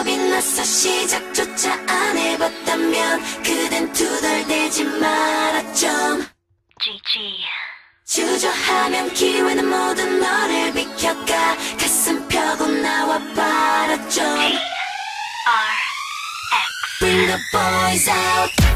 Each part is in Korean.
겁이 나서 시작조차 안 해봤다면 그댄 투덜대지 마라 좀. GG 주저하면 기회는 모두 너를 비켜가 가슴 펴고 나와봐라 좀. Bring the boys out.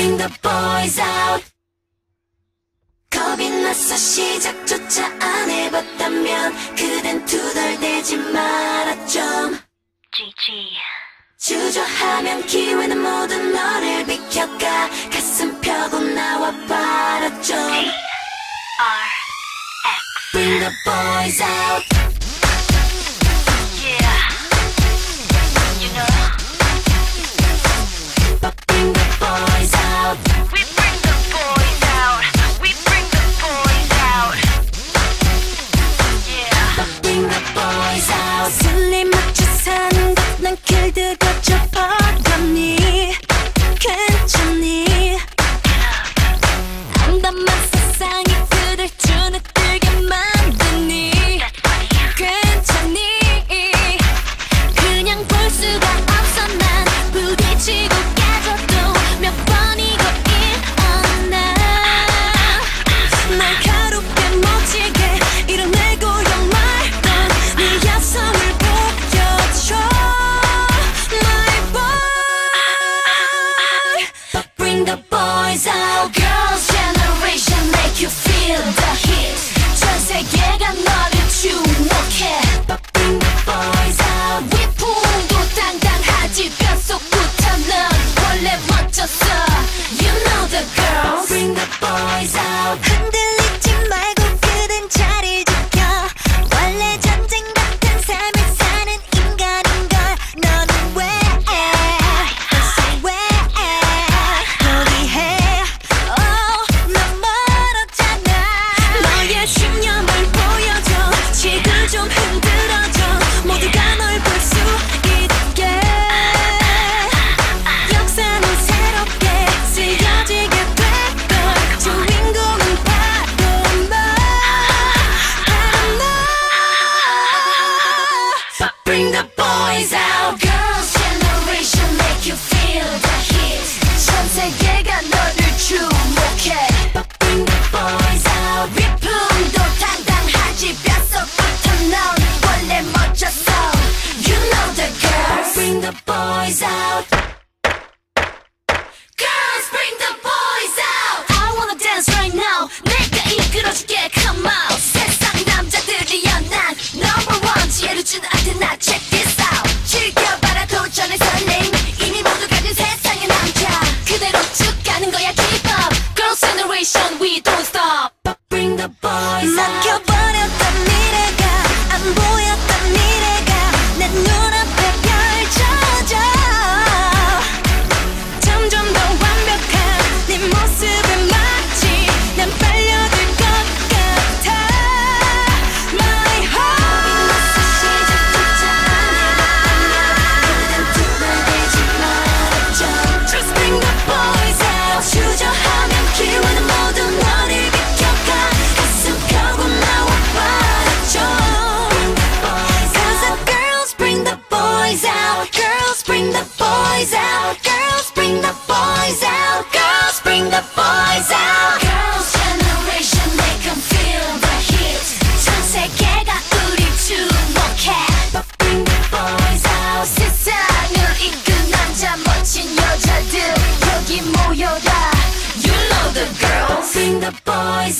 bring the boys out. 겁이 나서 시작조차 안 해봤다면 그댄 투덜대지 마라 좀. GG 주저하면 기회는 모두 너를 비켜가. 가슴 펴고 나와 봐라 좀. T-R-X Bring the boys out.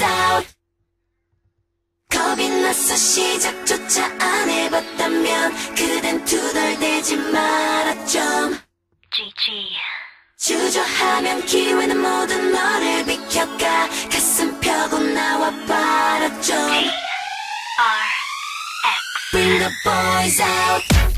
out. 겁이 나서 시작조차 안 해봤다면 그댄 투덜대지 말아 좀 GG 주저하면 기회는 모두 너를 비켜가 가슴 펴고 나와 봐라 좀 T R X. Bring the boys out.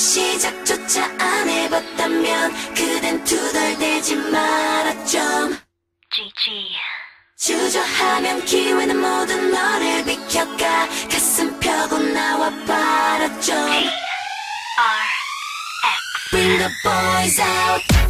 시작조차 안 해봤다면 그댄 투덜대지 말았죠. GG 주저하면 기회는 모두 너를 비켜가 가슴 펴고 나와 바라죠. Bring the boys out.